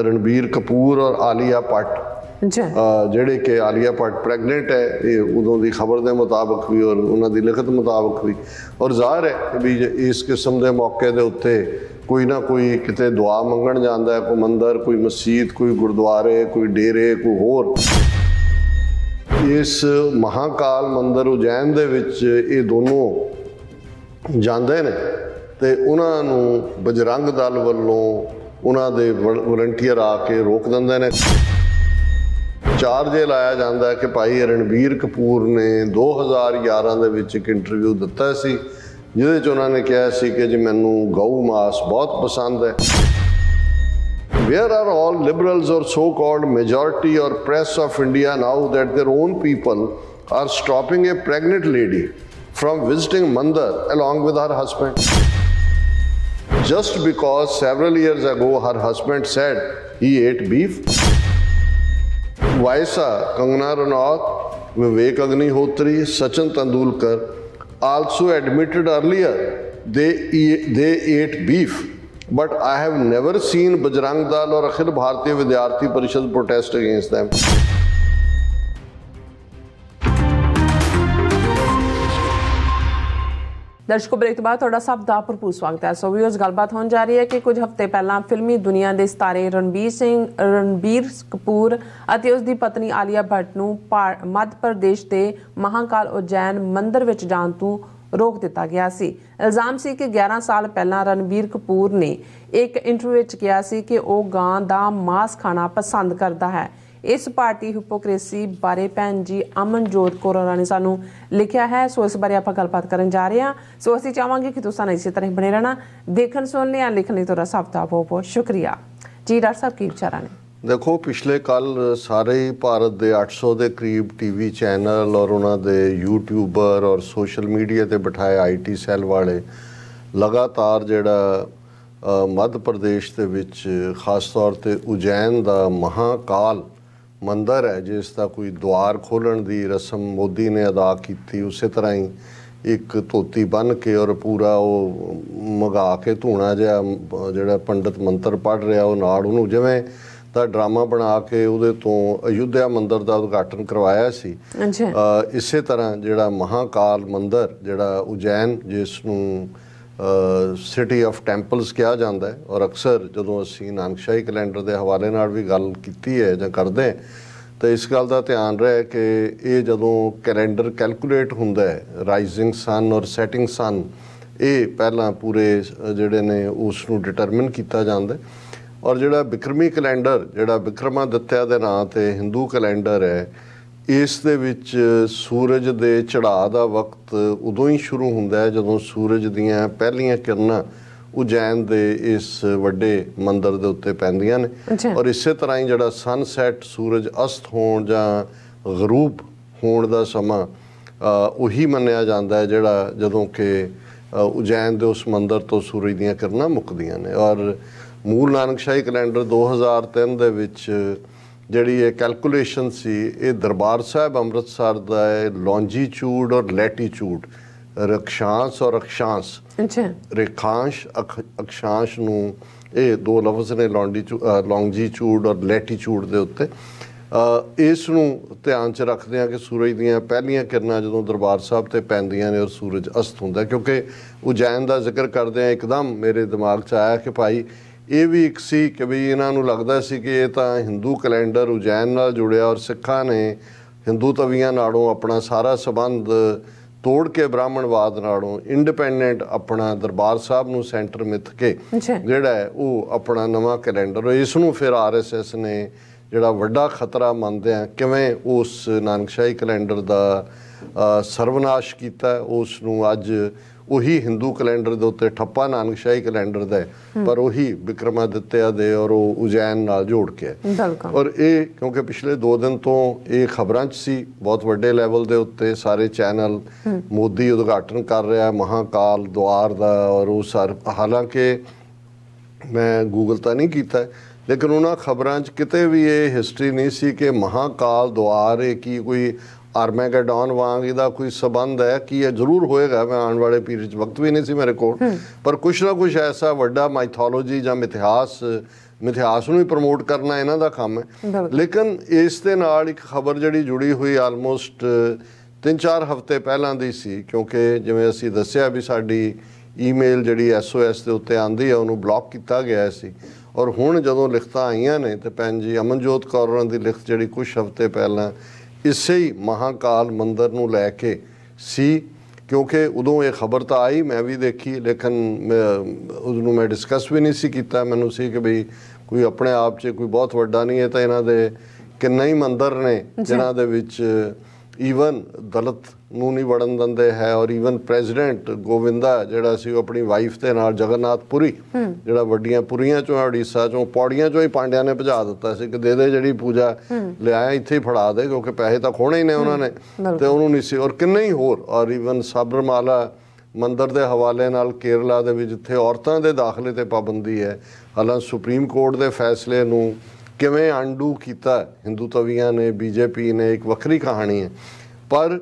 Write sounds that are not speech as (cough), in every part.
ਰਣਬੀਰ ਕਪੂਰ ਔਰ ਆਲੀਆ ਭੱਟ। ਜੀ ਜਿਹੜੇ ਕਿ ਆਲੀਆ ਭੱਟ ਪ੍ਰੈਗਨੈਂਟ ਹੈ ਇਹ ਉਦੋਂ ਦੀ ਖਬਰ ਦੇ ਮੁਤਾਬਕ ਵੀ ਔਰ ਉਹਨਾਂ ਦੀ ਲਿਖਤ ਮੁਤਾਬਕ ਵੀ। ਔਰ ਜ਼ਾਹਰ ਹੈ ਕਿ ਵੀ ਇਸ ਕਿਸਮ ਦੇ ਮੌਕੇ ਦੇ ਉੱਤੇ ਕੋਈ ਨਾ ਕੋਈ ਕਿਤੇ ਦੁਆ ਮੰਗਣ ਜਾਂਦਾ ਹੈ ਕੋਈ ਮੰਦਰ ਕੋਈ ਮਸਜਿਦ ਕੋਈ ਗੁਰਦੁਆਰੇ ਕੋਈ ਡੇਰੇ ਕੋਈ ਹੋਰ। ਇਸ ਮਹਾਕਾਲ ਮੰਦਰ ਉਜੈਨ ਦੇ ਵਿੱਚ ਇਹ ਦੋਨੋਂ ਜਾਂਦੇ ਨੇ ਤੇ ਉਹਨਾਂ ਨੂੰ ਬਜਰੰਗ ਦਲ ਵੱਲੋਂ ਉਹਨਾਂ ਦੇ ਵਲੰਟੀਅਰ ਆ ਕੇ ਰੋਕ ਦਿੰਦੇ ਨੇ ਚਾਰਜ ਇਹ ਲਾਇਆ ਜਾਂਦਾ ਹੈ ਕਿ ਭਾਈ ਰਣਬੀਰ ਕਪੂਰ ਨੇ 2011 ਦੇ ਵਿੱਚ ਇੱਕ ਇੰਟਰਵਿਊ ਦਿੱਤਾ ਸੀ ਜਿਹਦੇ ਚ ਉਹਨਾਂ ਨੇ ਕਿਹਾ ਸੀ ਕਿ ਜੀ ਮੈਨੂੰ ਗਊ ਮਾਸ ਬਹੁਤ ਪਸੰਦ ਹੈ Where are all liberals or so-called majority or press of India now that their own people are stopping a pregnant lady from visiting Mandar along with her husband? Just because several years ago her husband said he ate beef? Vaisa, Kangana Ranaut, Vivek Agnihotri, Sachin Tendulkar also admitted earlier they, e- they ate beef. But I have never seen Bajrang Dal or Akhil Bharatiya Vidyarthi Parishad protest against them. ਦਰਸ਼ਕੋ break ਤੋਂ ਬਾਅਦ ਤੁਹਾਡਾ ਸਭ ਦਾ ਭਰਪੂਰ ਸਵਾਗਤ ਹੈ। ਸੋ ਵੀਰਸ ਗੱਲਬਾਤ ਹੋਣ ਜਾ ਰਹੀ ਹੈ ਕਿ ਕੁਝ ਹਫ਼ਤੇ ਪਹਿਲਾਂ ਫਿਲਮੀ ਦੁਨੀਆ ਦੇ ਸਿਤਾਰੇ ਰਣਬੀਰ ਸਿੰਘ, ਰਣਬੀਰ ਕਪੂਰ ਅਤੇ ਉਸ ਦੀ ਪਤਨੀ ਆਲੀਆ ਭੱਟ ਨੂੰ ਪਾ- ਮੱਧ ਪ੍ਰਦੇਸ਼ ਦੇ ਮਹਾਕਾਲ ਉਜੈਨ ਮੰਦਿਰ ਵਿੱਚ ਜਾਣ ਤੋਂ ਰੋਕ ਦਿੱਤਾ ਗਿਆ ਸੀ। ਇਲਜ਼ਾਮ ਸੀ ਕਿ 11 ਸਾਲ ਪਹਿਲਾਂ ਰਣਬੀਰ ਕਪੂਰ ਨੇ ਇੱਕ ਇੰਟਰਵਿਊ ਵਿੱਚ ਕਿਹਾ ਸੀ ਕਿ ਉਹ ਗਾਂ ਦਾ ਮਾਸ ਖਾਣਾ ਪਸੰਦ ਕਰਦਾ ਹੈ। ਇਸ ਪਾਰਟੀ ਹਿਪੋਕ੍ਰੇਸੀ ਬਾਰੇ ਭੈਣ ਜੀ ਅਮਨਜੋਤ ਕੌਰ ਹੋਰਾਂ ਨੇ ਸਾਨੂੰ ਲਿਖਿਆ ਹੈ। ਸੋ ਇਸ ਬਾਰੇ ਆਪਾਂ ਗੱਲਬਾਤ ਕਰਨ ਜਾ ਰਹੇ ਹਾਂ। ਸੋ ਅਸੀਂ ਚਾਹਾਂਗੇ ਕਿ ਤੁਸੀਂ ਸਾਨੂੰ ਇਸੇ ਤਰ੍ਹਾਂ ਹੀ ਬਣੇ ਰਹਿਣਾ। ਦੇਖਣ, ਸੁਣਨ ਜਾਂ ਲਿਖਣ ਲਈ ਤੁਹਾਡਾ ਸਭ ਦਾ ਬਹੁਤ ਬਹੁਤ ਸ਼ੁਕਰੀਆ। ਜੀ, ਡਾਕਟਰ ਸਾਹਿਬ, ਕੀ ਵਿਚਾਰਾਂ ਨੇ? ਦੇਖੋ, ਪਿਛਲੇ ਕੱਲ ਸਾਰੇ ਹੀ ਭਾਰਤ ਦੇ 800 ਦੇ ਕਰੀਬ ਟੀਵੀ ਚੈਨਲ ਔਰ ਉਹਨਾਂ ਦੇ ਯੂਟਿਊਬਰ ਔਰ ਸੋਸ਼ਲ ਮੀਡੀਆ ਤੇ ਬਿਠਾਏ ਆਈਟੀ ਸੈੱਲ ਵਾਲੇ ਲਗਾਤਾਰ ਜਿਹੜਾ ਮੱਧ ਪ੍ਰਦੇਸ਼ ਦੇ ਵਿੱਚ ਖਾਸ ਤੌਰ ਤੇ ਉਜੈਨ ਦਾ ਮਹਾਕਾਲ ਮੰਦਰ ਹੈ ਜਿਸ ਦਾ ਕੋਈ ਦੁਆਰ ਖੋਲਣ ਦੀ ਰਸਮ ਮੋਦੀ ਨੇ ਅਦਾ ਕੀਤੀ ਉਸੇ ਤਰ੍ਹਾਂ ਹੀ ਇੱਕ ਧੋਤੀ ਬੰਨ ਕੇ ਔਰ ਪੂਰਾ ਉਹ ਮਗਾ ਕੇ ਧੂਣਾ ਜਿਹਾ ਜਿਹੜਾ ਪੰਡਤ ਮੰਤਰ ਪੜ ਰਿਹਾ ਉਹ ਨਾਲ ਉਹਨੂੰ ਜਿਵੇਂ ਦਾ ਡਰਾਮਾ ਬਣਾ ਕੇ ਉਹਦੇ ਤੋਂ ਅਯੁੱਧਿਆ ਮੰਦਰ ਦਾ ਉਦਘਾਟਨ ਕਰਵਾਇਆ ਸੀ। ਅੱਛਾ। ਇਸੇ ਤਰ੍ਹਾਂ ਜਿਹੜਾ ਮਹਾਕਾਲ ਮੰਦਰ ਜਿਹੜਾ ਉਜੈਨ ਜਿਸ ਨੂੰ ਸਿਟੀ ਆਫ ਟੈਂਪਲਸ ਕਿਹਾ ਜਾਂਦਾ ਹੈ ਔਰ ਅਕਸਰ ਜਦੋਂ ਅਸੀਂ ਨਾਨਕਸ਼ਾਹੀ ਕੈਲੰਡਰ ਦੇ ਹਵਾਲੇ ਨਾਲ ਵੀ ਗੱਲ ਕੀਤੀ ਹੈ ਜਾਂ ਕਰਦੇ ਹਾਂ, ਤਾਂ ਇਸ ਗੱਲ ਦਾ ਧਿਆਨ ਰਹੇ ਕਿ ਇਹ ਜਦੋਂ ਕੈਲੰਡਰ ਕੈਲਕੂਲੇਟ ਹੁੰਦਾ ਹੈ ਰਾਈਜ਼ਿੰਗ ਸਨ ਔਰ ਸੈਟਿੰਗ ਸਨ ਇਹ ਪਹਿਲਾਂ ਪੂਰੇ ਜਿਹੜੇ ਨੇ ਉਸ ਨੂੰ ਡਿਟਰਮਿਨ ਕੀਤਾ ਜਾਂਦਾ ਹੈ। ਔਰ ਜਿਹੜਾ ਬਿਕਰਮੀ ਕੈਲੰਡਰ ਜਿਹੜਾ ਬਿਕਰਮਾਦਿੱਤਿਆ ਦੇ ਨਾਂ ਤੇ ਹਿੰਦੂ ਕੈਲੰਡਰ ਹੈ ਇਸ ਦੇ ਵਿੱਚ ਸੂਰਜ ਦੇ ਚੜ੍ਹਾਅ ਦਾ ਵਕਤ ਉਦੋਂ ਹੀ ਸ਼ੁਰੂ ਹੁੰਦਾ ਹੈ ਜਦੋਂ ਸੂਰਜ ਦੀਆਂ ਪਹਿਲੀਆਂ ਕਿਰਨਾਂ ਉਜੈਨ ਦੇ ਇਸ ਵੱਡੇ ਮੰਦਰ ਦੇ ਉੱਤੇ ਪੈਂਦੀਆਂ ਨੇ। ਔਰ ਇਸੇ ਤਰ੍ਹਾਂ ਹੀ ਜਿਹੜਾ ਸਨਸੈਟ ਸੂਰਜ ਅਸਤ ਹੋਣ ਜਾਂ ਗਰੂਬ ਹੋਣ ਦਾ ਸਮਾਂ ਉਹੀ ਮੰਨਿਆ ਜਾਂਦਾ ਹੈ ਜਿਹੜਾ ਜਦੋਂ ਕਿ ਉਜੈਨ ਦੇ ਉਸ ਮੰਦਰ ਤੋਂ ਸੂਰਜ ਦੀਆਂ ਕਿਰਨਾਂ ਮੁੱਕਦੀਆਂ ਨੇ ਔਰ ਮੂਲ ਨਾਨਕਸ਼ਾਹੀ ਕੈਲੰਡਰ 2003 ਦੇ ਵਿੱਚ ਜਿਹੜੀ ਇਹ ਕੈਲਕੂਲੇਸ਼ਨ ਸੀ ਇਹ ਦਰਬਾਰ ਸਾਹਿਬ ਅੰਮ੍ਰਿਤਸਰ ਦਾ ਹੈ ਲੌਂਜੀਚੂਡ ਔਰ ਲੈਟੀਚੂਡ ਰਕਸ਼ਾਂਸ਼ ਔਰ ਅਕਸ਼ਾਂਸ਼। ਅੱਛਾ। ਰੇਖਾਂਸ਼ ਅਕਸ਼ਾਂਸ਼ ਨੂੰ ਇਹ ਦੋ ਲਫ਼ਜ਼ ਨੇ ਲੌਂਜੀਚੂਡ ਔਰ ਲੈਟੀਚੂਡ ਦੇ ਉੱਤੇ। ਇਸ ਨੂੰ ਧਿਆਨ 'ਚ ਰੱਖਦੇ ਆ ਕਿ ਸੂਰਜ ਦੀਆਂ ਪਹਿਲੀਆਂ ਕਿਰਨਾਂ ਜਦੋਂ ਦਰਬਾਰ ਸਾਹਿਬ ਤੇ ਪੈਂਦੀਆਂ ਨੇ ਔਰ ਸੂਰਜ ਅਸਤ ਹੁੰਦਾ ਕਿਉਂਕਿ ਉਜੈਨ ਦਾ ਜ਼ਿਕਰ ਕਰਦੇ ਆ ਇੱਕਦਮ ਮੇਰੇ ਦਿਮਾਗ 'ਚ ਆਇਆ ਕਿ ਭਾਈ ਇਹ ਵੀ ਇੱਕ ਸੀ ਕਿ ਵੀ ਇਹਨਾਂ ਨੂੰ ਲੱਗਦਾ ਸੀ ਕਿ ਇਹ ਤਾਂ ਹਿੰਦੂ ਕੈਲੰਡਰ ਉਜੈਨ ਨਾਲ ਜੁੜਿਆ ਔਰ ਸਿੱਖਾਂ ਨੇ ਹਿੰਦੂ ਤਵੀਆਂ ਨਾਲੋਂ ਆਪਣਾ ਸਾਰਾ ਸਬੰਧ ਤੋੜ ਕੇ ਬ੍ਰਾਹਮਣਵਾਦ ਨਾਲੋਂ ਇੰਡੀਪੈਂਡੈਂਟ ਆਪਣਾ ਦਰਬਾਰ ਸਾਹਿਬ ਨੂੰ ਸੈਂਟਰ ਮਿੱਥ ਕੇ ਜਿਹੜਾ ਹੈ ਉਹ ਆਪਣਾ ਨਵਾਂ ਕੈਲੰਡਰ ਇਸ ਨੂੰ ਫਿਰ ਆਰਐਸਐਸ ਨੇ ਜਿਹੜਾ ਵੱਡਾ ਖਤਰਾ ਮੰਨਦੇ ਆ ਕਿਵੇਂ ਉਸ ਨਾਨਕਸ਼ਾਹੀ ਕੈਲੰਡਰ ਦਾ ਸਰਵਨਾਸ਼ ਕੀਤਾ ਉਸ ਨੂੰ ਅੱਜ ਉਹੀ ਹਿੰਦੂ ਕੈਲੰਡਰ ਦੇ ਉੱਤੇ ਠੱਪਾ ਨਾਨਕਸ਼ਾਹੀ ਕੈਲੰਡਰ ਦਾ ਪਰ ਉਹੀ ਵਿਕਰਮਾਦਿੱਤਿਆ ਦੇ ਔਰ ਉਹ ਉਜੈਨ ਨਾਲ ਜੋੜ ਕੇ ਔਰ ਇਹ ਕਿਉਂਕਿ ਪਿਛਲੇ 2 ਦਿਨ ਤੋਂ ਇਹ ਖਬਰਾਂ 'ਚ ਸੀ ਬਹੁਤ ਵੱਡੇ ਲੈਵਲ ਦੇ ਉੱਤੇ ਸਾਰੇ ਚੈਨਲ ਮੋਦੀ ਉਦਘਾਟਨ ਕਰ ਰਿਹਾ ਹੈ ਮਹਾਕਾਲ ਦੁਆਰ ਦਾ ਔਰ ਉਹ ਸਰ ਹਾਲਾਂਕਿ ਮੈਂ ਗੂਗਲ ਤਾਂ ਨਹੀਂ ਕੀਤਾ ਲੇਕਿਨ ਉਹਨਾਂ ਖਬਰਾਂ 'ਚ ਕਿਤੇ ਵੀ ਇਹ ਹਿਸਟਰੀ ਨਹੀਂ ਸੀ ਕਿ ਮਹਾਕਾਲ ਦੁਆਰ ਇਹ ਕੀ ਕੋਈ ਆਰਮੈਗਡਨ ਵਾਂਗ ਇਹਦਾ ਕੋਈ ਸਬੰਧ ਹੈ ਕਿ ਇਹ ਜ਼ਰੂਰ ਹੋਏਗਾ? ਮੈਂ ਆਉਣ ਵਾਲੇ ਪੀਰੀਅਡ 'ਚ ਵਕਤ ਵੀ ਨਹੀਂ ਸੀ ਮੇਰੇ ਕੋਲ। ਪਰ ਕੁਛ ਨਾ ਕੁਛ ਐਸਾ ਵੱਡਾ ਮਾਈਥੋਲੋਜੀ ਜਾਂ ਮਿਥਿਹਾਸ ਮਿਥਿਹਾਸ ਨੂੰ ਹੀ ਪ੍ਰਮੋਟ ਕਰਨਾ ਇਹਨਾਂ ਦਾ ਕੰਮ ਹੈ। ਲੇਕਿਨ ਇਸ ਦੇ ਨਾਲ ਇੱਕ ਖਬਰ ਜਿਹੜੀ ਜੁੜੀ ਹੋਈ ਆਲਮੋਸਟ 3-4 ਹਫ਼ਤੇ ਪਹਿਲਾਂ ਦੀ ਸੀ ਕਿਉਂਕਿ ਜਿਵੇਂ ਅਸੀਂ ਦੱਸਿਆ ਵੀ ਸਾਡੀ ਈਮੇਲ ਜਿਹੜੀ ਐਸਓਐਸ ਦੇ ਉੱਤੇ ਆਂਦੀ ਹੈ ਉਹਨੂੰ ਬਲੌਕ ਕੀਤਾ ਗਿਆ ਸੀ। ਔਰ ਹੁਣ ਜਦੋਂ ਲਿਖਤਾਂ ਆਈਆਂ ਨੇ ਤੇ ਭੈਣ ਜੀ ਅਮਨਜੋਤ ਕੌਰ ਹੋਰਾਂ ਦੀ ਲਿਖਤ ਜਿਹੜੀ ਕੁਝ ਹਫ਼ਤੇ ਪਹਿਲਾਂ ਇਸੇ ਹੀ ਮਹਾਕਾਲ ਮੰਦਿਰ ਨੂੰ ਲੈ ਕੇ ਸੀ ਕਿਉਂਕਿ ਉਦੋਂ ਇਹ ਖਬਰ ਤਾਂ ਆਈ ਮੈਂ ਵੀ ਦੇਖੀ ਲੇਕਿਨ ਉਸ ਨੂੰ ਮੈਂ ਡਿਸਕਸ ਵੀ ਨਹੀਂ ਸੀ ਕੀਤਾ। ਮੈਨੂੰ ਸੀ ਕਿ ਬਈ ਕੋਈ ਆਪਣੇ ਆਪ 'ਚ ਕੋਈ ਬਹੁਤ ਵੱਡਾ ਨਹੀਂ ਹੈ ਤਾਂ ਇਹਨਾਂ ਦੇ ਕਿੰਨੇ ਹੀ ਮੰਦਰ ਨੇ ਜਿਨ੍ਹਾਂ ਦੇ ਵਿੱਚ ਈਵਨ ਦਲਿਤ ਨੂੰ ਨਹੀਂ ਵੜਨ ਦਿੰਦੇ ਹੈ ਔਰ ਈਵਨ ਪ੍ਰੈਜ਼ੀਡੈਂਟ ਗੋਵਿੰਦਾ ਜਿਹੜਾ ਸੀ ਉਹ ਆਪਣੀ ਵਾਈਫ ਦੇ ਨਾਲ ਜਗਨਨਾਥਪੁਰੀ ਜਿਹੜਾ ਵੱਡੀਆਂ ਪੁਰੀਆਂ ਚੋਂ ਉੜੀਸਾ ਚੋਂ ਪੌੜੀਆਂ ਚੋਂ ਹੀ ਪਾਂਡਿਆਂ ਨੇ ਭਜਾ ਦਿੱਤਾ ਸੀ ਕਿ ਦੇ ਦੇ ਜਿਹੜੀ ਪੂਜਾ ਲਿਆਇਆ ਇੱਥੇ ਹੀ ਫੜਾ ਦੇ ਕਿਉਂਕਿ ਪੈਸੇ ਤਾਂ ਖੋਣੇ ਹੀ ਨੇ ਉਹਨਾਂ ਨੇ। ਤੇ ਉਹਨੂੰ ਨਹੀਂ ਸੀ ਔਰ ਕਿੰਨੇ ਹੀ ਹੋਰ ਔਰ ਈਵਨ ਸਾਬਰਮਾਲਾ ਮੰਦਰ ਦੇ ਹਵਾਲੇ ਨਾਲ ਕੇਰਲਾ ਦੇ ਵਿੱਚ ਜਿੱਥੇ ਔਰਤਾਂ ਦੇ ਦਾਖਲੇ ਤੇ ਪਾਬੰਦੀ ਹੈ ਹਾਲਾਂਕਿ ਸੁਪਰੀਮ ਕੋਰਟ ਦੇ ਫੈਸਲੇ ਨੂੰ ਕਿਵੇਂ ਅੰਡੂ ਕੀਤਾ? ਹਿੰਦੂ ਤਵੀਆਂ ਨੇ ਬੀਜੇਪੀ ਨੇ ਇੱਕ ਵੱਖਰੀ ਕਹਾਣੀ ਹੈ। ਪਰ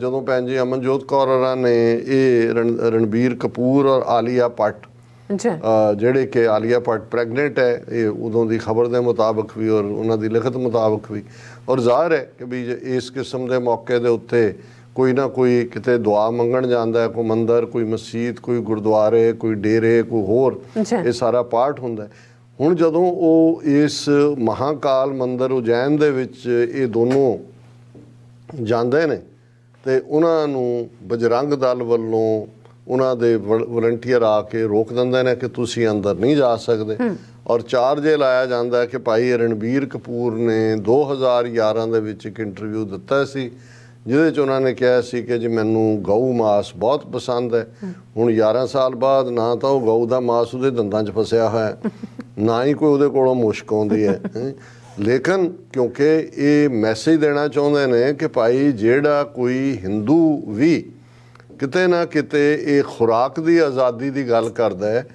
ਜਦੋਂ ਭੈਣ ਜੀ ਅਮਨਜੋਤ ਕੌਰ ਹੋਰਾਂ ਨੇ ਇਹ ਰਣ- ਰਣਬੀਰ ਕਪੂਰ ਔਰ ਆਲੀਆ ਅ, ਜਿਹੜੇ ਕਿ ਆਲੀਆ ਭੱਟ ਪ੍ਰੈਗਨੈਂਟ ਹੈ ਇਹ ਉਦੋਂ ਦੀ ਖਬਰ ਦੇ ਮੁਤਾਬਕ ਵੀ ਔਰ ਉਹਨਾਂ ਦੀ ਲਿਖਤ ਮੁਤਾਬਕ ਵੀ ਔਰ ਜ਼ਾਹਰ ਹੈ ਕਿ ਵੀ ਇਸ ਕਿਸਮ ਦੇ ਮੌਕੇ ਦੇ ਉੱਤੇ ਕੋਈ ਨਾ ਕੋਈ ਕਿਤੇ ਦੁਆ ਮੰਗਣ ਜਾਂਦਾ ਹੈ ਕੋਈ ਮੰਦਰ ਕੋਈ ਮਸਜਿਦ ਕੋਈ ਗੁਰਦੁਆਰੇ ਕੋਈ ਡੇਰੇ ਕੋਈ ਹੋਰ। ਇਹ ਸਾਰਾ ਪਾਰਟ ਹੁੰਦਾ ਹੈ। ਹੁਣ ਜਦੋਂ ਉਹ ਇਸ ਮਹਾਕਾਲ ਮੰਦਰ ਉਜੈਨ ਦੇ ਵਿੱਚ ਇਹ ਦੋਨੋਂ ਜਾਂਦੇ ਨੇ ਤੇ ਉਹਨਾਂ ਨੂੰ ਬਜਰੰਗ ਦਲ ਵੱਲੋਂ ਉਹਨਾਂ ਦੇ ਵਲੰਟੀਅਰ ਆ ਕੇ ਰੋਕ ਦਿੰਦੇ ਨੇ ਕਿ ਤੁਸੀਂ ਅੰਦਰ ਨਹੀਂ ਜਾ ਸਕਦੇ। ਔਰ ਚਾਰਜ ਇਹ ਲਾਇਆ ਜਾਂਦਾ ਹੈ ਕਿ ਭਾਈ ਰਣਬੀਰ ਕਪੂਰ ਨੇ 2011 ਦੇ ਵਿੱਚ ਇੱਕ ਇੰਟਰਵਿਊ ਦਿੱਤਾ ਸੀ ਜਿਹਦੇ ਚ ਉਹਨਾਂ ਨੇ ਕਿਹਾ ਸੀ ਕਿ ਜੀ ਮੈਨੂੰ ਗਊ ਮਾਸ ਬਹੁਤ ਪਸੰਦ ਹੈ। ਹੁਣ 11 ਸਾਲ ਬਾਅਦ ਨਾ ਤਾਂ ਉਹ ਗਊ ਦਾ ਮਾਸ ਉਹਦੇ ਦੰਦਾਂ 'ਚ ਫਸਿਆ ਹੋਇਆ ਹੈ। (laughs) ਨਾ ਹੀ ਕੋਈ ਉਹਦੇ ਕੋਲੋਂ ਮੁਸ਼ਕ ਆਉਂਦੀ ਹੈ। ਲੇਕਿਨ ਕਿਉਂਕਿ ਇਹ ਮੈਸੇਜ ਦੇਣਾ ਚਾਹੁੰਦੇ ਨੇ ਕਿ ਭਾਈ ਜਿਹੜਾ ਕੋਈ ਹਿੰਦੂ ਵੀ ਕਿਤੇ ਨਾ ਕਿਤੇ ਇਹ ਖੁਰਾਕ ਦੀ ਆਜ਼ਾਦੀ ਦੀ ਗੱਲ ਕਰਦਾ ਹੈ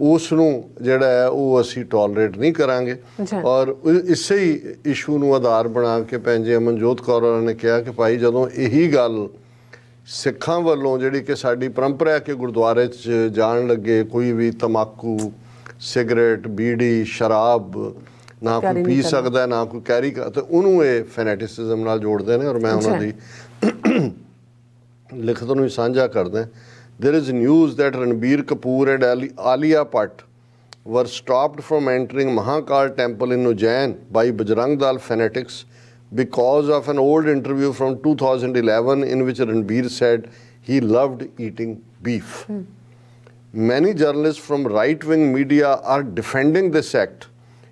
ਉਸ ਨੂੰ ਜਿਹੜਾ ਹੈ ਉਹ ਅਸੀਂ ਟੋਲਰੇਟ ਨਹੀਂ ਕਰਾਂਗੇ। ਔਰ ਇਸੇ ਹੀ ਇਸ਼ੂ ਨੂੰ ਆਧਾਰ ਬਣਾ ਕੇ ਪੈਂਜੇ ਅਮਨਜੋਤ ਕੌਰ ਹੋਰਾਂ ਨੇ ਕਿਹਾ ਕਿ ਭਾਈ ਜਦੋਂ ਇਹੀ ਗੱਲ ਸਿੱਖਾਂ ਵੱਲੋਂ ਜਿਹੜੀ ਕਿ ਸਾਡੀ ਪਰੰਪਰਾ ਹੈ ਕਿ ਗੁਰਦੁਆਰੇ 'ਚ ਜਾਣ ਲੱਗੇ ਕੋਈ ਵੀ ਤਮਾਕੂ ਸਿਗਰਟ ਬੀੜੀ ਸ਼ਰਾਬ ਨਾ ਕੋਈ ਪੀ। ਸਕਦਾ ਨਾ ਕੋਈ ਕੈਰੀ ਕਰ ਤੇ ਉਹਨੂੰ ਇਹ ਫੈਨੇਟਿਸਿਜ਼ਮ ਨਾਲ ਜੋੜਦੇ ਨੇ ਔਰ ਮੈਂ ਉਹਨਾਂ। ਦੀ ਲਿਖਤ ਨੂੰ ਵੀ ਸਾਂਝਾ ਕਰਦਾ there is news that Ranbir Kapoor and Ali, Alia Bhatt were stopped from entering Mahakal temple in Ujjain by Bajrang Dal fanatics because of an old interview from 2011 in which Ranbir said he loved eating beef. Many journalists from right wing media are defending this act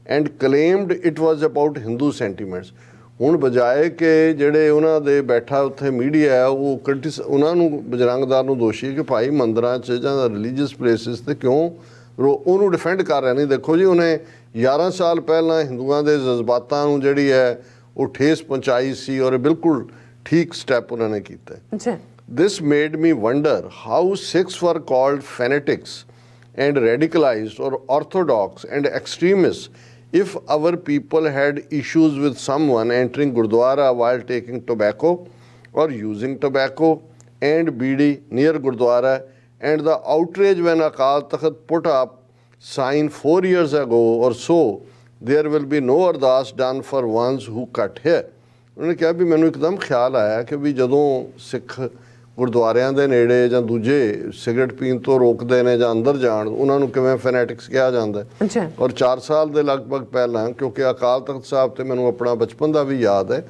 and claimed it was about Hindu sentiments. ਹੁਣ ਬਜਾਏ ਕਿ ਜਿਹੜੇ ਉਹਨਾਂ ਦੇ ਬੈਠਾ ਉੱਥੇ media ਹੈ, ਉਹ ਕ੍ਰਿਟਿਸ ਉਹਨਾਂ ਨੂੰ ਬਜਰੰਗਦਾਰ ਨੂੰ ਦੋਸ਼ੀ ਕਿ ਭਾਈ ਮੰਦਰਾਂ 'ਚ ਜਾਂ ਰਿਲੀਜੀਅਸ ਪਲੇਸਿਸ ਤੇ ਕਿਉਂ ਰੋ- ਉਹਨੂੰ ਡਿਫੈਂਡ ਕਰ ਰਿਹਾ ਨਹੀਂ ਦੇਖੋ ਜੀ, ਉਹਨੇ 11 ਸਾਲ ਪਹਿਲਾਂ ਹਿੰਦੂਆਂ ਦੇ ਜਜ਼ਬਾਤਾਂ ਨੂੰ ਜਿਹੜੀ ਹੈ, ਉਹ ਠੇਸ ਪਹੁੰਚਾਈ ਸੀ ਔਰ ਇਹ ਬਿਲਕੁਲ ਠੀਕ ਸਟੈਪ ਉਹਨਾਂ ਨੇ ਕੀਤਾ ਜੀ This made me wonder how Sikhs were called fanatics and radicalized or orthodox and extremists if our people had issues with someone entering Gurdwara while taking tobacco or using tobacco and BD near Gurdwara and the outrage when Akal Takht put up sign four years ago or so there will be no ardas done for ones who cut here. उन्होंने कहा भी मैंने एकदम ख्याल आया कि भी जदों सिख ਗੁਰਦੁਆਰਿਆਂ ਦੇ ਨੇੜੇ ਜਾਂ ਦੂਜੇ ਸਿਗਰਟ ਪੀਣ ਤੋਂ ਰੋਕਦੇ ਨੇ ਜਾਂ ਅੰਦਰ ਜਾਣ ਉਹਨਾਂ ਨੂੰ ਕਿਵੇਂ ਫੈਨੈਟਿਕਸ ਕਿਹਾ ਜਾਂਦਾ ਹੈ? ਔਰ 4 ਸਾਲ ਦੇ ਲਗਭਗ ਪਹਿਲਾਂ ਕਿਉਂਕਿ ਅਕਾਲ ਤਖਤ ਸਾਹਿਬ ਤੇ ਮੈਨੂੰ ਆਪਣਾ ਬਚਪਨ ਦਾ ਵੀ ਯਾਦ ਹੈ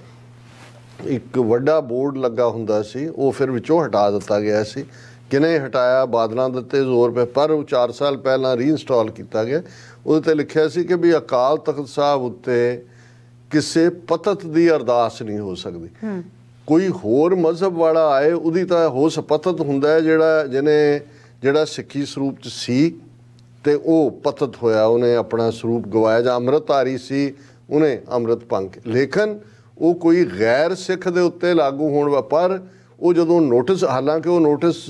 ਇੱਕ ਵੱਡਾ ਬੋਰਡ ਲੱਗਾ ਹੁੰਦਾ ਸੀ ਉਹ ਫਿਰ ਵਿੱਚੋਂ ਹਟਾ ਦਿੱਤਾ ਗਿਆ ਸੀ। ਕਿਨੇ ਹਟਾਇਆ? ਬਾਦਲਾਂ ਦਿੱਤੇ ਜ਼ੋਰ ਪੇ ਪਰ ਉਹ 4 ਸਾਲ ਪਹਿਲਾਂ ਰੀਇੰਸਟਾਲ ਕੀਤਾ ਗਿਆ। ਉਹਦੇ ਤੇ ਲਿਖਿਆ ਸੀ ਕਿ ਵੀ ਅਕਾਲ ਤਖਤ ਸਾਹਿਬ ਉੱਤੇ ਕਿਸੇ ਪਤਤ ਦੀ ਅਰਦਾਸ ਨਹੀਂ ਹੋ ਸਕਦੀ। ਕੋਈ ਹੋਰ ਮਜ਼ਹਬ ਵਾਲਾ ਆਏ, ਉਹਦੀ ਤਾਂ ਹੋ ਪਤਤ ਹੁੰਦਾ ਜਿਹੜਾ ਜਿਹਨੇ ਜਿਹੜਾ ਸਿੱਖੀ ਸਰੂਪ ਚ ਸੀ ਤੇ ਉਹ ਪਤਤ ਹੋਇਆ, ਉਹਨੇ ਆਪਣਾ ਸਰੂਪ ਗਵਾਇਆ। ਜਾਂ ਅੰਮ੍ਰਿਤਧਾਰੀ ਸੀ, ਉਹਨੇ ਅੰਮ੍ਰਿਤ ਭੰਗ ਕੇ। ਲੇਕਿਨ ਉਹ ਕੋਈ ਗੈਰ ਸਿੱਖ ਦੇ ਉੱਤੇ ਲਾਗੂ ਹੋਣ ਵਾ ਪਰ ਉਹ ਜਦੋਂ ਨੋਟਿਸ, ਹਾਲਾਂਕਿ ਉਹ ਨੋਟਿਸ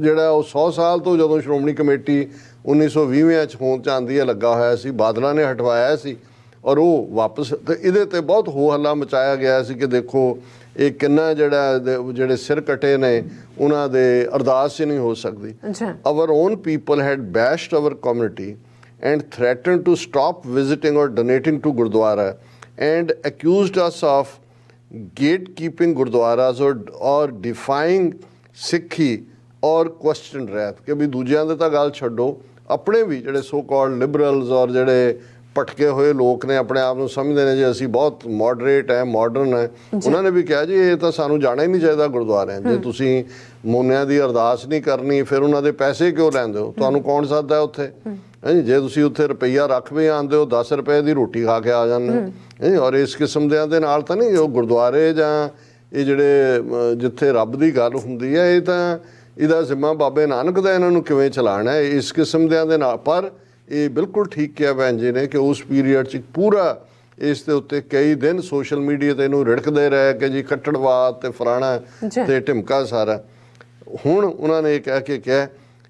ਜਿਹੜਾ ਉਹ 100 ਸਾਲ ਤੋਂ ਜਦੋਂ ਸ਼੍ਰੋਮਣੀ ਕਮੇਟੀ 1920 ਚ ਹੋਂਦ ਚ ਆਂਦੀ ਹੈ, ਲੱਗਾ ਹੋਇਆ ਸੀ, ਬਾਦਲਾਂ ਨੇ ਹਟਵਾਇਆ ਸੀ ਔਰ ਉਹ ਵਾਪਸ ਤੇ ਇਹਦੇ ਤੇ ਬਹੁਤ ਹੋ ਹੱਲਾ ਮਚਾਇਆ ਗਿਆ ਸੀ ਕਿ ਦੇਖੋ ਇਹ ਕਿੰਨਾ ਜਿਹੜਾ ਜਿਹੜੇ ਸਿਰ ਕਟੇ ਨੇ ਉਹਨਾਂ ਦੇ ਅਰਦਾਸ ਹੀ ਨਹੀਂ ਹੋ ਸਕਦੀ our own people had bashed our community and threatened to stop visiting or donating to Gurdwara and accused us of gatekeeping Gurdwaras or, or defying Sikhi or question ਰਹਿਤ ਕਿ ਵੀ ਦੂਜਿਆਂ ਦੇ ਤਾਂ ਗੱਲ ਛੱਡੋ ਆਪਣੇ ਵੀ ਜਿਹੜੇ ਸੋ ਕਾਲਡ ਲਿਬਰਲਸ ਔਰ ਜਿਹੜੇ ਭਟਕੇ ਹੋਏ ਲੋਕ ਨੇ ਆਪਣੇ ਆਪ ਨੂੰ ਸਮਝਦੇ ਨੇ ਜੀ ਅਸੀਂ ਬਹੁਤ ਮੋਡਰੇਟ ਹੈ ਮਾਡਰਨ ਹੈ ਉਹਨਾਂ ਨੇ ਵੀ ਕਿਹਾ ਜੀ ਇਹ ਤਾਂ ਸਾਨੂੰ ਜਾਣਾ ਹੀ ਨਹੀਂ ਚਾਹੀਦਾ ਗੁਰਦੁਆਰਿਆਂ ਜੇ ਤੁਸੀਂ ਮੋਨਿਆਂ ਦੀ ਅਰਦਾਸ ਨਹੀਂ ਕਰਨੀ ਫਿਰ ਉਹਨਾਂ ਦੇ ਪੈਸੇ ਕਿਉਂ ਲੈਂਦੇ ਹੋ? ਤੁਹਾਨੂੰ ਕੌਣ ਸੱਦਦਾ ਹੈ। ਉੱਥੇ ਹਾਂਜੀ ਜੇ ਤੁਸੀਂ ਉੱਥੇ ਰੁਪਈਆ ਰੱਖ ਵੀ ਆਂਦੇ ਹੋ 10 ਰੁਪਏ ਦੀ ਰੋਟੀ ਖਾ ਕੇ ਆ ਜਾਂਦੇ ਹੋ। ਹਾਂਜੀ ਔਰ ਇਸ ਕਿਸਮ ਦੇ ਦੇ ਨਾਲ ਤਾਂ ਨਹੀਂ ਉਹ ਗੁਰਦੁਆਰੇ ਜਾਂ ਇਹ ਜਿਹੜੇ ਜਿੱਥੇ ਰੱਬ ਦੀ ਗੱਲ ਹੁੰਦੀ ਹੈ ਇਹ ਤਾਂ ਇਹਦਾ ਜ਼ਿੰਮਾ ਬਾਬੇ ਨਾਨਕ ਦਾ ਇਹਨਾਂ ਨੂੰ ਕਿਵੇਂ ਚਲਾਣਾ ਹੈ ਇਸ ਕਿਸਮ ਦੇ ਦੇ ਨਾਲ ਪਰ ਇਹ ਬਿਲਕੁਲ ਠੀਕ ਕਿਹਾ ਭੈਣ ਜੀ ਨੇ ਕਿ ਉਸ ਪੀਰੀਅਡ 'ਚ ਪੂਰਾ ਇਸ ਦੇ ਉੱਤੇ ਕਈ ਦਿਨ ਸੋਸ਼ਲ ਮੀਡੀਆ ਤੇ ਇਹਨੂੰ ਰਿੜਕਦੇ ਰਹੇ ਕਿ ਜੀ ਕੱਟੜਵਾਦ ਤੇ ਫਰਾਣਾ। ਤੇ ਢਿਮਕਾ ਸਾਰਾ। ਹੁਣ ਉਹਨਾਂ ਨੇ ਇਹ ਕਹਿ ਕੇ ਕਿਹਾ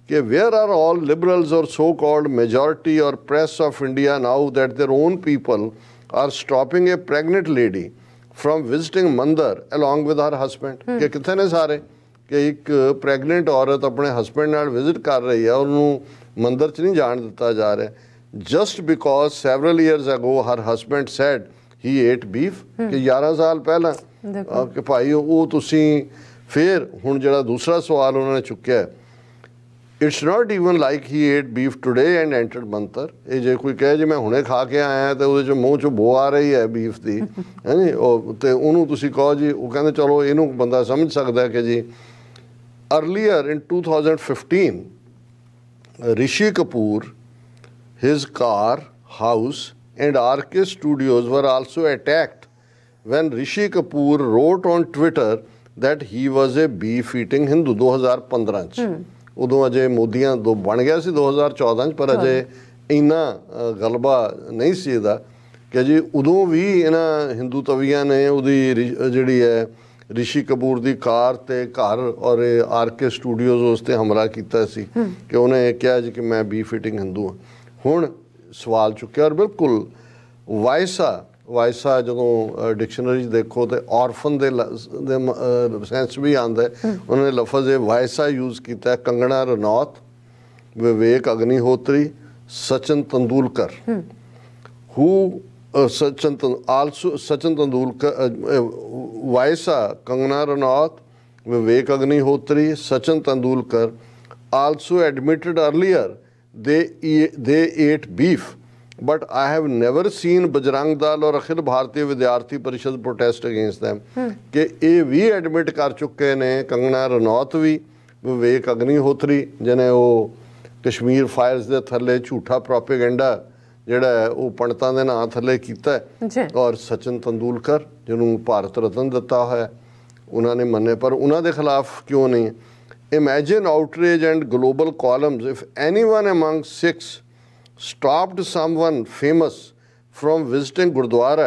ਕਿ ਵੇਅਰ ਆਰ ਆਲ ਲਿਬਰਲਸ ਔਰ ਸੋ ਕਾਲਡ ਮੈਜੋਰਿਟੀ ਔਰ press of India now that their own people are stopping a pregnant lady from visiting ਮੰਦਰ along with her husband? ਕਿ ਕਿੱਥੇ ਨੇ ਸਾਰੇ? ਕਿ ਇੱਕ ਪ੍ਰੈਗਨੈਂਟ ਔਰਤ ਆਪਣੇ ਹਸਬੰਡ ਨਾਲ ਵਿਜ਼ਿਟ ਕਰ ਰਹੀ ਹੈ ਉਹਨੂੰ ਮੰਦਰ 'ਚ ਨਹੀਂ ਜਾਣ ਦਿੱਤਾ ਜਾ ਰਿਹਾ। Just because several years ago her husband said he ate beef ਕਿ 11 ਸਾਲ ਪਹਿਲਾਂ ਕਿ ਭਾਈ ਉਹ ਤੁਸੀਂ ਫਿਰ ਹੁਣ ਜਿਹੜਾ ਦੂਸਰਾ ਸਵਾਲ ਉਹਨਾਂ ਨੇ ਚੁੱਕਿਆ it's not even like he ate beef today and entered ਮੰਤਰ। ਇਹ ਜੇ ਕੋਈ ਕਹੇ ਜੀ ਮੈਂ ਹੁਣੇ ਖਾ ਕੇ ਆਇਆ ਤੇ ਉਹਦੇ ਚ ਮੂੰਹ ਚ ਬੋ ਆ ਰਹੀ ਹੈ ਬੀਫ ਦੀ ਹੈਨੀ ਉਹ ਤੇ ਉਹਨੂੰ ਤੁਸੀਂ ਕਹੋ ਜੀ ਉਹ ਕਹਿੰਦੇ ਚਲੋ ਇਹਨੂੰ ਬੰਦਾ ਸਮਝ ਸਕਦਾ ਹੈ ਕਿ ਜੀ earlier in 2015 rishi kapoor his car house and rk studios were also attacked when rishi kapoor wrote on twitter that he was a beef eating hindu 2015 ਚ ਉਦੋਂ ਅਜੇ ਮੋਦੀਆਂ ਦੋ ਬਣ ਗਿਆ ਸੀ 2014 ਚ ਪਰ ਅਜੇ ਇੰਨਾ ਗਲਬਾ ਨਹੀਂ ਸੀ ਇਹਦਾ ਕਿ ਜੀ ਉਦੋਂ ਵੀ ਇਹਨਾਂ ਹਿੰਦੂ ਤਵੀਆਂ ਨੇ ਉਹਦੀ ਜਿਹੜੀ ਹੈ ਰਿਸ਼ੀ ਕਪੂਰ ਦੀ ਕਾਰ ਤੇ ਘਰ ਔਰ ਆਰਕੇ ਸਟੂਡੀਓਜ਼ ਉਸ ਤੇ ਹਮਲਾ ਕੀਤਾ ਸੀ ਕਿ ਉਹਨੇ ਕਿਹਾ ਜੀ ਕਿ ਮੈਂ ਬੀ ਫਿਟਿੰਗ ਹਿੰਦੂ ਹਾਂ। ਹੁਣ ਸਵਾਲ ਚੁੱਕਿਆ ਔਰ ਬਿਲਕੁਲ ਵਾਇਸਾ ਵਾਇਸਾ ਜਦੋਂ ਡਿਕਸ਼ਨਰੀ ਦੇਖੋ ਤੇ ਆਰਫਨ ਦੇ ਸੈਂਸ ਵੀ ਆਉਂਦਾ ਹੈ। ਉਹਨਾਂ ਨੇ ਲਫ਼ਜ਼ ਇਹ ਵਾਇਸਾ ਯੂਜ਼ ਕੀਤਾ ਹੈ ਕੰਗਣਾ ਰਣੌਤ ਵਿਵੇਕ Agnihotri Sachin Tendulkar. uh, Sachin Ten- also Sachin Tendulkar, uh, uh, Vaisa, Kangana Ranaut, Vivek Agnihotri, Sachin Tendulkar also admitted earlier they e- they ate beef. But I have never seen Bajrang Dal or Akhil Bharatiya Vidyarthi Parishad protest against them. ਕਿ ਇਹ ਵੀ admit ਕਰ ਚੁੱਕੇ ਨੇ ਕੰਗਣਾ ਰਣੌਤ ਵੀ ਵਿਵੇਕ ਅਗਨੀਹੋਤਰੀ ਜਿਹਨੇ ਉਹ Kashmir fires ਦੇ ਥੱਲੇ ਝੂਠਾ ਪ੍ਰੋਪੇਗੈਂਡਾ ਜਿਹੜਾ ਹੈ ਉਹ ਪੰਡਤਾਂ ਦੇ ਨਾਂ ਥੱਲੇ ਕੀਤਾ ਹੈ। ਔਰ ਸਚਿਨ ਤੰਦੂਲਕਰ ਜਿਹਨੂੰ ਭਾਰਤ ਰਤਨ ਦਿੱਤਾ ਹੋਇਆ ਹੈ, ਉਹਨਾਂ ਨੇ ਮੰਨੇ। ਪਰ ਉਹਨਾਂ ਦੇ ਖਿਲਾਫ ਕਿਉਂ ਨਹੀਂ? Imagine outrage and global columns if anyone among Sikhs stopped someone famous from visiting Gurdwara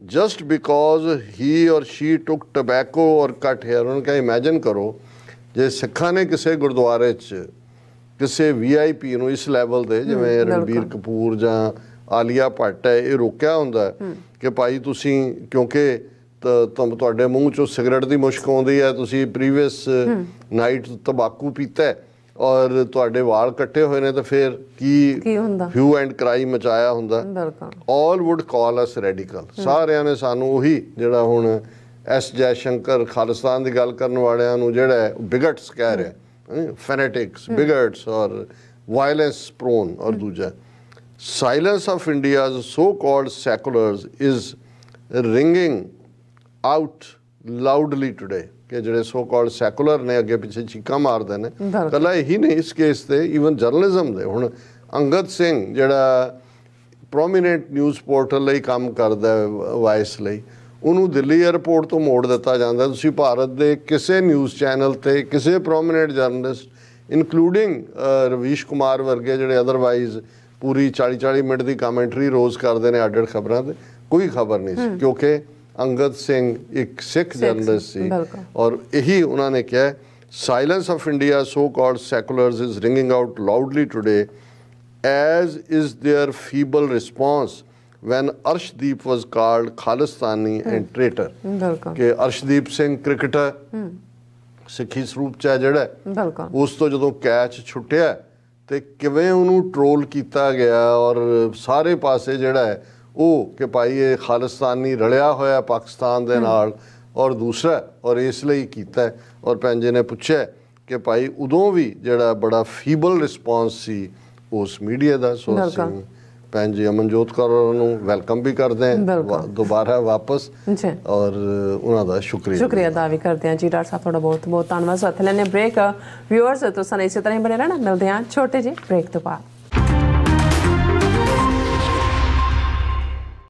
just because he or she took tobacco or cut hair ਉਹਨਾਂ ਕਾ ਇਮੇਜਿਨ ਕਰੋ ਜੇ ਸਿੱਖਾਂ ਨੇ ਕਿਸੇ ਗੁਰਦੁਆਰੇ 'ਚ ਕਿਸੇ ਵੀਆਈਪੀ ਨੂੰ ਇਸ ਲੈਵਲ ਤੇ ਜਿਵੇਂ। ਰਣਬੀਰ ਕਪੂਰ ਜਾਂ ਆਲੀਆ ਭੱਟ ਹੈ ਇਹ ਰੋਕਿਆ ਹੁੰਦਾ ਕਿ ਭਾਈ ਤੁਸੀਂ ਕਿਉਂਕਿ ਤੁਮ ਤੁਹਾਡੇ ਮੂੰਹ ਚੋਂ ਸਿਗਰਟ ਦੀ ਮੁਸ਼ਕ ਆਉਂਦੀ ਹੈ ਤੁਸੀਂ ਪ੍ਰੀਵੀਅਸ ਨਾਈਟ ਤੰਬਾਕੂ ਪੀਤਾ ਹੈ ਔਰ ਤੁਹਾਡੇ ਵਾਲ ਕੱਟੇ ਹੋਏ ਨੇ ਤਾਂ ਫਿਰ ਕੀ ਕੀ ਹੁੰਦਾ? ਹਿਊ ਐਂਡ ਕਰਾਈ ਮਚਾਇਆ ਹੁੰਦਾ ਬਿਲਕੁਲ। ਆਲ ਊਡ ਕਾਲ ਅਸ ਰੈਡੀਕਲ ਸਾਰਿਆਂ ਨੇ ਸਾਨੂੰ ਉਹੀ ਜਿਹੜਾ ਹੁਣ ਐਸ ਜੈ ਸ਼ੰਕਰ ਖਾਲਿਸਤਾਨ ਦੀ ਗੱਲ ਕਰਨ ਵਾਲਿਆਂ ਨੂੰ ਜਿਹੜਾ ਬਿਗਟਸ ਕਹਿ ਰਿਹਾ ਫੈਨੇਟਿਕਸ ਬਿਗਟਸ ਔਰ ਵਾਇਲੈਂਸ ਪ੍ਰੋਨ ਔਰ ਦੂਜਾ silence of India's so called seculars is ringing out loudly today ਕਿ ਜਿਹੜੇ ਸੋ ਕਾਲਡ ਸੈਕੂਲਰ ਨੇ ਅੱਗੇ ਪਿੱਛੇ ਚੀਕਾਂ ਮਾਰਦੇ ਨੇ। ਕੱਲਾ ਇਹੀ ਨਹੀਂ ਇਸ ਕੇਸ ਤੇ ਇਵਨ ਜਰਨਲਿਜ਼ਮ ਦੇ ਹੁਣ ਅੰਗਦ ਸਿੰਘ ਜਿਹੜਾ ਪ੍ਰੋਮੀਨੈਂਟ ਨਿਊਜ਼ ਪੋਰਟਲ ਲਈ ਕੰਮ ਕਰਦਾ ਹੈ ਵਾਇਸ ਲਈ ਉਹਨੂੰ ਦਿੱਲੀ 에ਅਰਪੋਰਟ ਤੋਂ ਮੋੜ ਦਿੱਤਾ ਜਾਂਦਾ। ਤੁਸੀਂ ਭਾਰਤ ਦੇ ਕਿਸੇ ਨਿਊਜ਼ ਚੈਨਲ ਤੇ ਕਿਸੇ prominent journalist including Ravish Kumar ਵਰਗੇ ਜਿਹੜੇ ਅਦਰਵਾਈਜ਼ ਪੂਰੀ 40 40 ਮਿੰਟ ਦੀ ਕਮੈਂਟਰੀ ਰੋਜ਼ ਕਰਦੇ ਨੇ ਅੱਡ-ਅੱਡ ਖਬਰਾਂ ਤੇ ਕੋਈ ਖਬਰ ਨਹੀਂ ਸੀ ਕਿਉਂਕਿ ਅੰਗਦ ਸਿੰਘ ਇੱਕ ਸਿੱਖ ਜਰਨਲਿਸਟ ਸੀ। ਔਰ ਇਹੀ ਉਹਨਾਂ ਨੇ ਕਿਹਾ silence of India so called seculars is ringing out loudly today as is their feeble response when Arshdeep was called Khalistani and traitor. ਬਿਲਕੁਲ ਕਿ ਅਰਸ਼ਦੀਪ ਸਿੰਘ ਕ੍ਰਿਕਟਰ ਸਿੱਖੀ ਸਰੂਪ ਚ ਜਿਹੜਾ ਬਿਲਕੁਲ ਉਸ ਤੋਂ ਜਦੋਂ ਕੈਚ ਛੁੱਟਿਆ ਤੇ ਕਿਵੇਂ ਉਹਨੂੰ ਟਰੋਲ ਕੀਤਾ ਗਿਆ ਔਰ ਸਾਰੇ ਪਾਸੇ ਜਿਹੜਾ ਹੈ ਉਹ ਕਿ ਭਾਈ ਇਹ ਖਾਲਿਸਤਾਨੀ ਰਲਿਆ ਹੋਇਆ ਪਾਕਿਸਤਾਨ ਦੇ ਨਾਲ ਔਰ ਦੂਸਰਾ ਔਰ ਇਸ ਲਈ ਕੀਤਾ। ਔਰ ਭੈਣ ਜੀ ਨੇ ਪੁੱਛਿਆ ਕਿ ਭਾਈ ਉਦੋਂ ਵੀ ਜਿਹੜਾ ਬੜਾ ਫੀਬਲ ਰਿਸਪਾਂਸ ਸੀ ਉਸ ਮੀਡੀਆ ਦਾ ਸੋ ਬਿਲਕੁਲ। ਅਸੀਂ ਭੈਣ ਜੀ ਅਮਨਜੋਤ ਕੌਰ ਨੂੰ ਵੈਲਕਮ ਵੀ ਕਰਦੇ ਹਾਂ। ਦੁਬਾਰਾ ਵਾਪਸ। ਔਰ ਉਹਨਾਂ ਦਾ ਸ਼ੁਕਰੀਆ। ਸ਼ੁਕਰੀਆ ਅਦਾ ਵੀ ਕਰਦੇ ਹਾਂ। ਜੀ ਡਾਕਟਰ ਸਾਹਿਬ ਤੁਹਾਡਾ ਬਹੁਤ ਬਹੁਤ ਧੰਨਵਾਦ ਸਾਥ ਲੈਣੇ ਬ੍ਰੇਕ ਵਿਊਅਰਸ ਤੁਸੀਂ ਇਸੇ ਤਰ੍ਹਾਂ ਹੀ ਬਣੇ ਰਹਿਣਾ। ਮਿਲਦੇ ਹਾਂ। ਛੋਟੇ ਜਿਹੇ ਬ੍ਰੇਕ ਤੋਂ ਬਾਅਦ।